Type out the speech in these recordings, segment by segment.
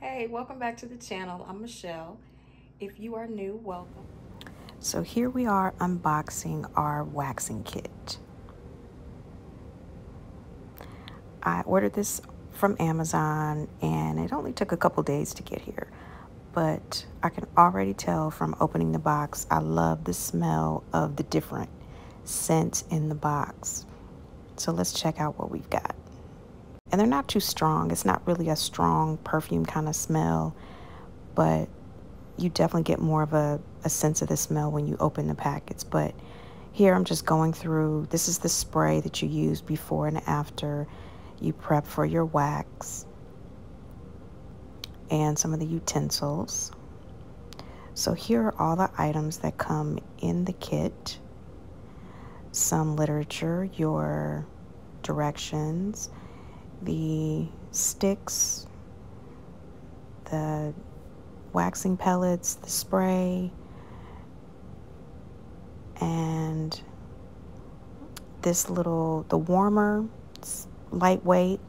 Hey, welcome back to the channel. I'm Michelle. If you are new, welcome. So here we are unboxing our waxing kit. I ordered this from Amazon and it only took a couple days to get here. But I can already tell from opening the box, I love the smell of the different scents in the box. So let's check out what we've got. And they're not too strong. It's not really a strong perfume kind of smell, but you definitely get more of a, a sense of the smell when you open the packets. But here I'm just going through, this is the spray that you use before and after you prep for your wax and some of the utensils. So here are all the items that come in the kit. Some literature, your directions, the sticks, the waxing pellets, the spray, and this little, the warmer, lightweight.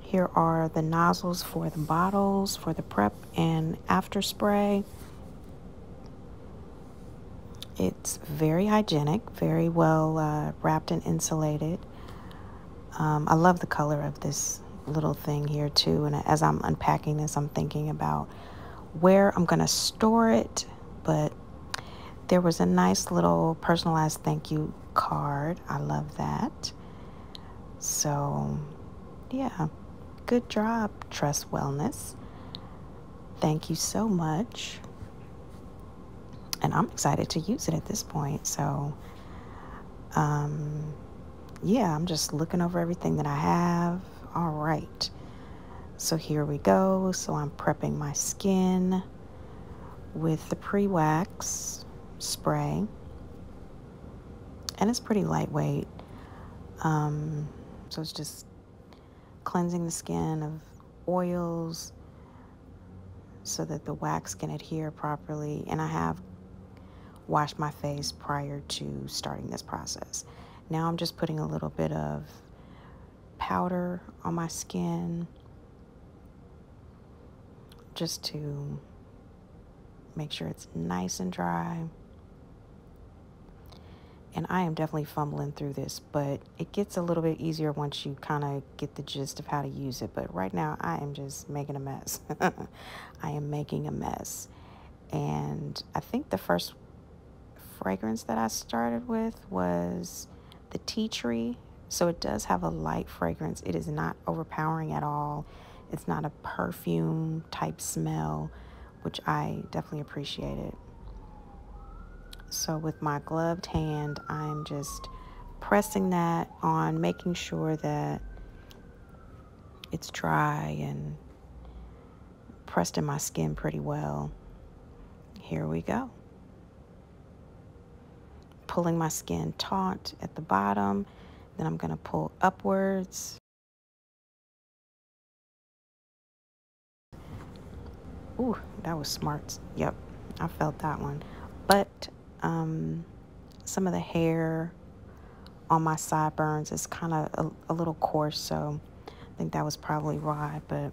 Here are the nozzles for the bottles, for the prep and after spray. It's very hygienic, very well uh, wrapped and insulated. Um, I love the color of this little thing here too. And as I'm unpacking this, I'm thinking about where I'm going to store it. But there was a nice little personalized thank you card. I love that. So, yeah, good job, Tress Wellness. Thank you so much. And I'm excited to use it at this point. So, um, yeah, I'm just looking over everything that I have. All right. So here we go. So I'm prepping my skin with the pre-wax spray. And it's pretty lightweight. Um, so it's just cleansing the skin of oils so that the wax can adhere properly. And I have washed my face prior to starting this process. Now I'm just putting a little bit of powder on my skin just to make sure it's nice and dry. And I am definitely fumbling through this, but it gets a little bit easier once you kind of get the gist of how to use it. But right now, I am just making a mess. I am making a mess. And I think the first fragrance that I started with was the tea tree. So it does have a light fragrance. It is not overpowering at all. It's not a perfume type smell, which I definitely appreciated. So with my gloved hand, I'm just pressing that on, making sure that it's dry and pressed in my skin pretty well. Here we go pulling my skin taut at the bottom. Then I'm going to pull upwards. Ooh, that was smart. Yep, I felt that one. But um, some of the hair on my sideburns is kind of a, a little coarse, so I think that was probably why. But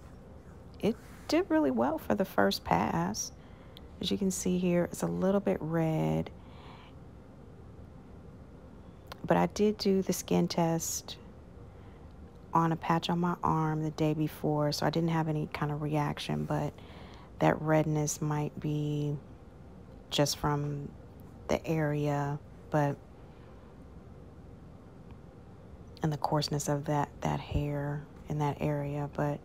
it did really well for the first pass. As you can see here, it's a little bit red but I did do the skin test on a patch on my arm the day before, so I didn't have any kind of reaction, but that redness might be just from the area, but and the coarseness of that that hair in that area, but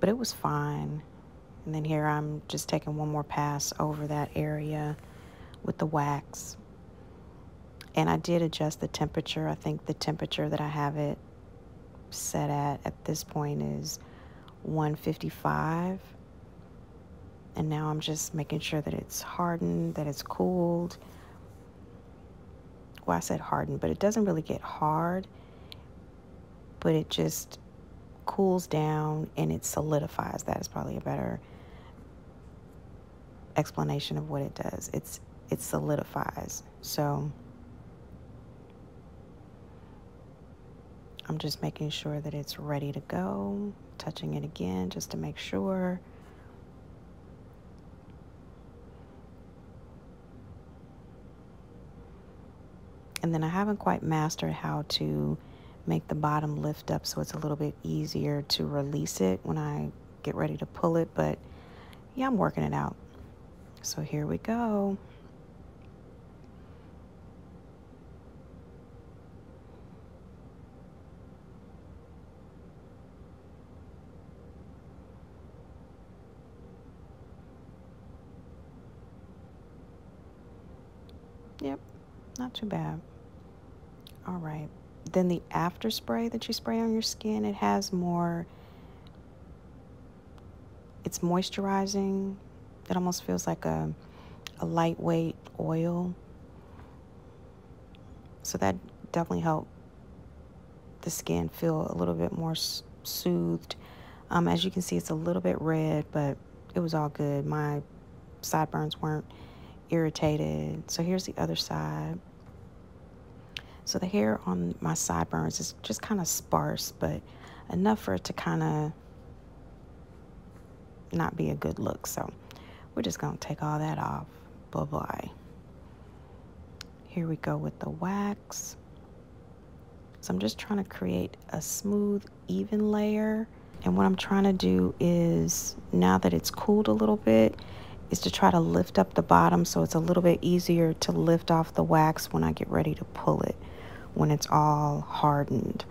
but it was fine. And then here I'm just taking one more pass over that area with the wax. And I did adjust the temperature. I think the temperature that I have it set at at this point is 155. And now I'm just making sure that it's hardened, that it's cooled. Well, I said hardened, but it doesn't really get hard, but it just cools down and it solidifies. That is probably a better explanation of what it does. It's it solidifies. So I'm just making sure that it's ready to go, touching it again just to make sure. And then I haven't quite mastered how to make the bottom lift up so it's a little bit easier to release it when I get ready to pull it, but yeah, I'm working it out. So here we go. Yep, not too bad. All right. Then the after spray that you spray on your skin, it has more, it's moisturizing. It almost feels like a, a lightweight oil. So that definitely helped the skin feel a little bit more soothed. Um, as you can see, it's a little bit red, but it was all good. My sideburns weren't irritated. So here's the other side. So the hair on my sideburns is just kind of sparse, but enough for it to kind of not be a good look. So we're just going to take all that off. Bye-bye. Here we go with the wax. So I'm just trying to create a smooth, even layer. And what I'm trying to do is, now that it's cooled a little bit, is to try to lift up the bottom so it's a little bit easier to lift off the wax when I get ready to pull it when it's all hardened.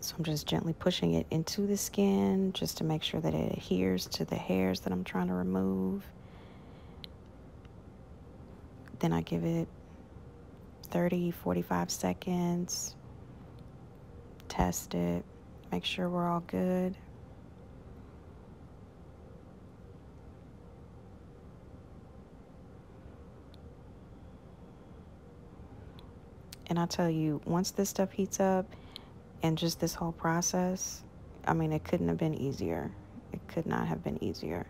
So I'm just gently pushing it into the skin just to make sure that it adheres to the hairs that I'm trying to remove. Then I give it 30, 45 seconds, test it, make sure we're all good. And I tell you, once this stuff heats up and just this whole process, I mean, it couldn't have been easier. It could not have been easier.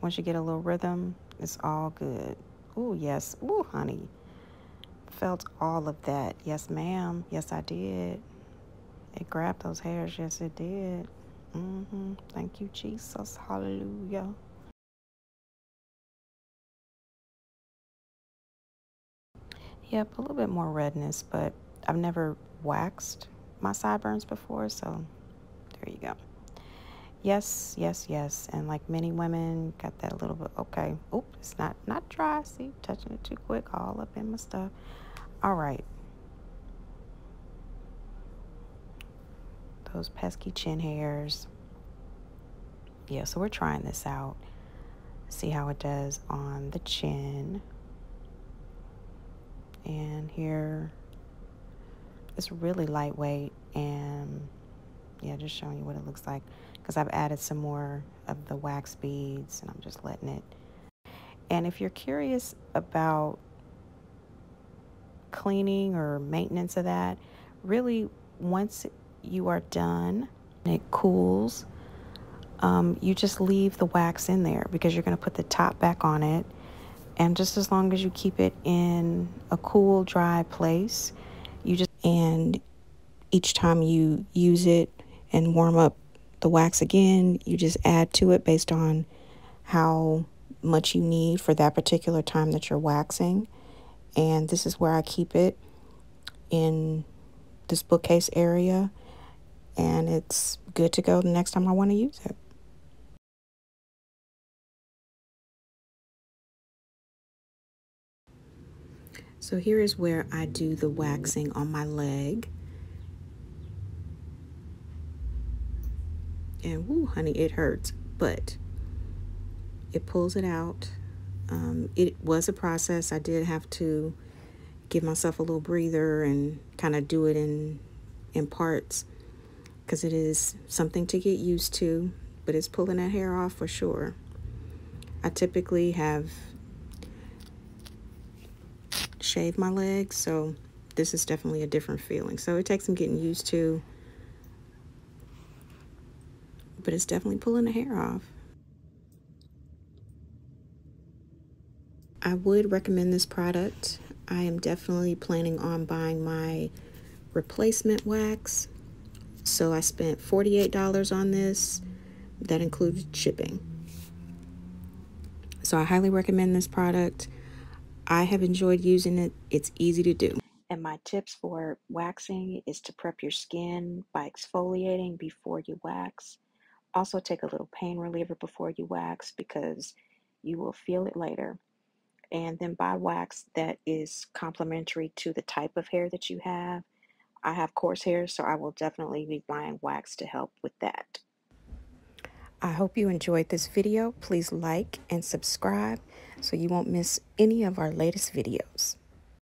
Once you get a little rhythm, it's all good. Oh, yes. Oh, honey. Felt all of that. Yes, ma'am. Yes, I did. It grabbed those hairs. Yes, it did. Mm-hmm. Thank you, Jesus. Hallelujah. Yep, a little bit more redness, but I've never waxed my sideburns before, so there you go. Yes, yes, yes. And like many women, got that little bit, okay. Oop, it's not, not dry. See, touching it too quick, all up in my stuff. All right. Those pesky chin hairs. Yeah, so we're trying this out. See how it does on the chin and here it's really lightweight and yeah just showing you what it looks like because I've added some more of the wax beads and I'm just letting it. And if you're curious about cleaning or maintenance of that really once you are done and it cools um, you just leave the wax in there because you're going to put the top back on it and just as long as you keep it in a cool dry place you just and each time you use it and warm up the wax again you just add to it based on how much you need for that particular time that you're waxing and this is where I keep it in this bookcase area and it's good to go the next time I want to use it. So here is where I do the waxing on my leg. And whoo, honey, it hurts, but it pulls it out. Um, it was a process. I did have to give myself a little breather and kind of do it in in parts because it is something to get used to, but it's pulling that hair off for sure. I typically have shave my legs, so this is definitely a different feeling. So it takes some getting used to, but it's definitely pulling the hair off. I would recommend this product. I am definitely planning on buying my replacement wax. So I spent $48 on this. That included shipping. So I highly recommend this product. I have enjoyed using it. It's easy to do. And my tips for waxing is to prep your skin by exfoliating before you wax. Also, take a little pain reliever before you wax because you will feel it later. And then buy wax that is complementary to the type of hair that you have. I have coarse hair, so I will definitely be buying wax to help with that. I hope you enjoyed this video. Please like and subscribe so you won't miss any of our latest videos.